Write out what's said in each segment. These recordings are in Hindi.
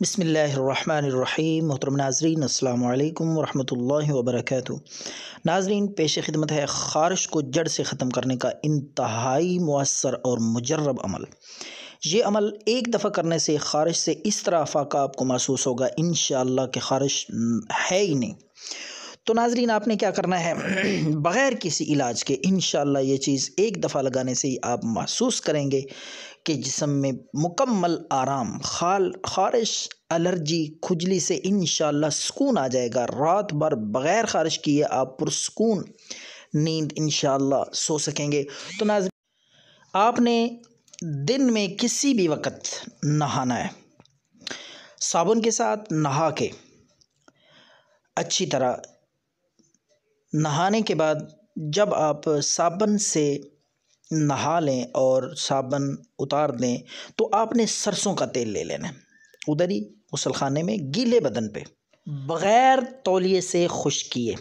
बसमीम मोहतरम नाजरीन अल्लाम वरहमल वबरक नाजरीन, पेश खिदमत है ख़ारिश को जड़ से ख़त्म करने का इंतहाई मौसर और मुजरब अमल। ये अमल एक दफ़ा करने से, ख़ारिश से इस तरह अफाका आपको महसूस होगा इन शह के ख़ारिश है ही नहीं। तो नाजरीन, आपने क्या करना है? बग़ैर किसी इलाज के इन ये चीज़ एक दफ़ा लगाने से ही आप महसूस करेंगे कि जिसम में मुकम्मल आराम, खाल, ख़ारिश, एलर्जी, खुजली से इन सुकून आ जाएगा। रात भर बग़ैर ख़ारिश किए आप पुरस्कून नींद इन सो सकेंगे। तो नाजरीन आपने दिन में किसी भी वक्त नहाना है। साबुन के साथ नहा के अच्छी तरह नहाने के बाद जब आप साबुन से नहा लें और साबन उतार दें तो आपने सरसों का तेल ले लेना है। उधर ही गसलखाने में गीले बदन पे, बग़ैर तौलिए से खुश किए।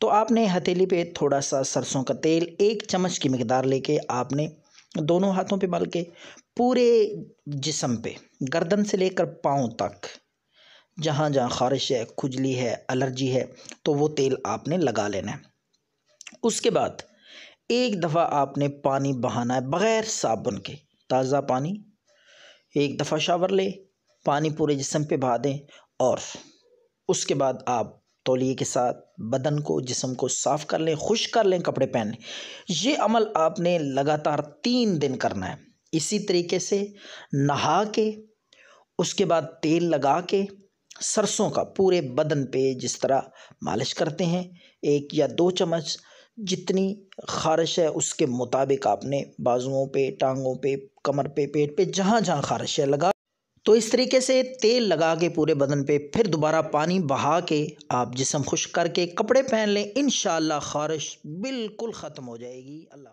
तो आपने हथेली पे थोड़ा सा सरसों का तेल, एक चम्मच की मकदार लेके आपने दोनों हाथों पे मल के पूरे जिसम पे, गर्दन से लेकर पाँव तक, जहाँ जहाँ ख़ारिश है, खुजली है, एलर्जी है तो वो तेल आपने लगा लेना है। उसके बाद एक दफ़ा आपने पानी बहाना है बग़ैर साबुन के। ताज़ा पानी। एक दफ़ा शावर ले, पानी पूरे जिसम पे बहा दें और उसके बाद आप तौलिए के साथ बदन को, जिसम को साफ़ कर लें, खुश कर लें कपड़े पहन लें ये अमल आपने लगातार तीन दिन करना है। इसी तरीके से नहा के, उसके बाद तेल लगा के, सरसों का पूरे बदन पे जिस तरह मालिश करते हैं, एक या दो चम्मच जितनी ख़ारिश है उसके मुताबिक आपने बाजुओं पे, टांगों पे, कमर पे, पेट पे जहाँ जहाँ ख़ारिश है लगा तो इस तरीके से तेल लगा के पूरे बदन पे फिर दोबारा पानी बहा के आप जिसम खुश करके कपड़े पहन लें इन ख़ारिश बिल्कुल ख़त्म हो जाएगी। अल्लाह